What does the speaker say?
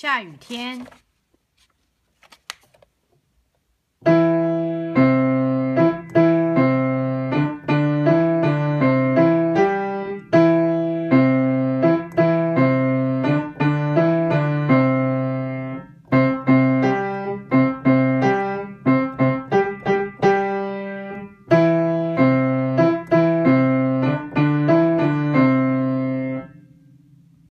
下雨天。